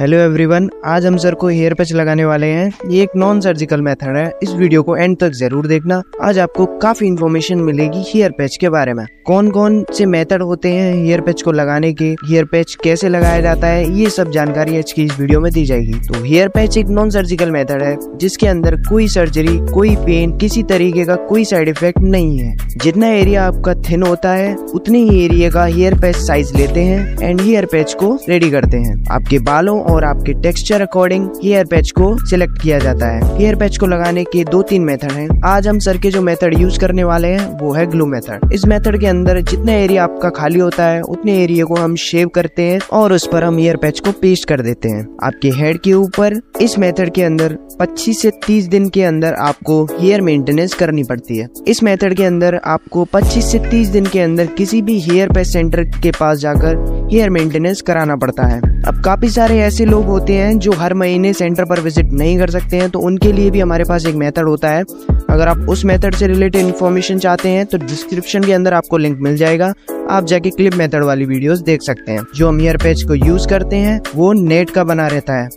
Hello everyone आज हम sir को हेयर पैच लगाने वाले हैं। ये एक नॉन सर्जिकल मेथड है। इस वीडियो को एंड तक ज़रूर देखना। आज आपको काफ़ी इन्फॉर्मेशन मिलेगी हेयर पैच के बारे में। कौन कौन से मेथड होते हैं हेयर पैच को लगाने के? हेयर पैच कैसे लगाया जाता है? ये सब जानकारी आज की इस वीडियो में दी जाएगी। तो हेयर पैच एक नॉन सर्जिकल मेथड है, जिसके अंदर कोई सर्जरी कोई पेन किसी तरीके का कोई साइड इफ़ेक्ट नहीं है। जितना एरिया आपका थिन होता है, उतने ही एरिया का हेयर पैच साइज़ लेते हैं एंड हेयर पैच को रेडी करते हैं। आपके बालों और आपके टेक्सचर अकॉर्डिंग हेयर पैच को सिलेक्ट किया जाता है। हेयर पैच को लगाने के दो तीन मेथड हैं। आज हम सर के जो मेथड यूज़ करने वाले हैं, वो है ग्लू मेथड इस मेथड के अंदर जितना एरिया आपका खाली होता है, उतने एरिया को हम शेव करते हैं और उस पर हम हेयर पैच को पेस्ट कर देते हैं। आपके हेड के ऊपर इस मेथड के अंदर 25 से 30 दिन के अंदर आपको हेयर मेंटेनेंस करनी पड़ती है। इस मेथड के अंदर आपको 25 से 30 दिन के अंदर किसी भी हेयर पैच सेंटर के पास जाकर हेयर मेंटेनेंस कराना पड़ता है। अब काफ़ी सारे ऐसे लोग होते हैं जो हर महीने सेंटर पर विज़िट नहीं कर सकते हैं तो उनके लिए भी हमारे पास एक मेथड होता है। अगर आप उस मेथड से रिलेटेड इन्फॉर्मेशन चाहते हैं तो डिस्क्रिप्शन के अंदर आपको लिंक मिल जाएगा। आप जाके क्लिप मेथड वाली वीडियोस देख सकते हैं। जो हम हेयर पैच को यूज़ करते हैं, वो नेट का बना रहता है।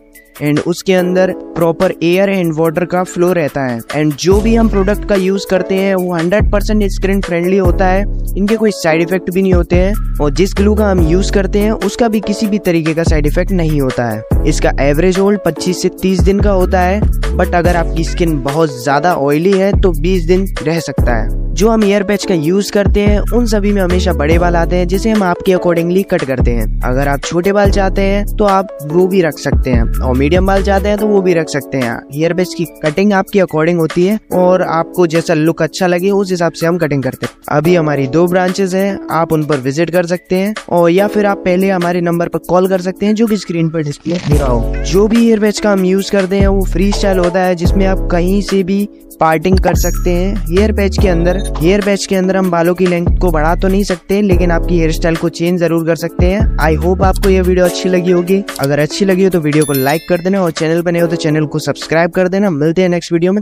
एंड उसके अंदर प्रॉपर एयर एंड वाटर का फ्लो रहता है। एंड जो भी हम प्रोडक्ट का यूज़ करते हैं, वो 100 परसेंट स्क्रीन फ्रेंडली होता है। इनके कोई साइड इफ़ेक्ट भी नहीं होते हैं। और जिस ग्लू का हम यूज़ करते हैं, उसका भी किसी भी तरीके का साइड इफ़ेक्ट नहीं होता है। इसका एवरेज होल्ड 25 से 30 दिन का होता है। बट अगर आपकी स्किन बहुत ज़्यादा ऑयली है तो 20 दिन रह सकता है। जो हम ईयर पैच का यूज़ करते हैं, उन सभी में हमेशा बड़े बाल आते हैं, जिसे हम आपके अकॉर्डिंगली कट करते हैं। अगर आप छोटे बाल चाहते हैं तो आप वो भी रख सकते हैं। और मीडियम बाल चाहते हैं तो वो भी रख सकते हैं। हेयर पैच की कटिंग आपकी अकॉर्डिंग होती है, और आपको जैसा लुक अच्छा लगे, उस हिसाब से हम कटिंग करते हैं। अभी हमारी दो ब्रांचेस हैं, आप उन पर विज़िट कर सकते हैं, और या फिर आप पहले हमारे नंबर पर कॉल कर सकते हैं, जो की स्क्रीन पर डिस्प्ले दे रहा हो। जो भी हेयर पैच का हम यूज़ करते हैं, वो फ्री स्टाइल होता है, जिसमें आप कहीं से भी पार्टिंग कर सकते हैं। हेयर पैच के अंदर हेयर पैच के अंदर हम बालों की लेंथ को बढ़ा तो नहीं सकते, लेकिन आपकी हेयर स्टाइल को चेंज ज़रूर कर सकते हैं। आई होप आपको ये वीडियो अच्छी लगी होगी। अगर अच्छी लगी हो तो वीडियो को लाइक कर देना और चैनल पर नहीं हो तो चैनल को सब्सक्राइब कर देना। मिलते हैं नेक्स्ट वीडियो में।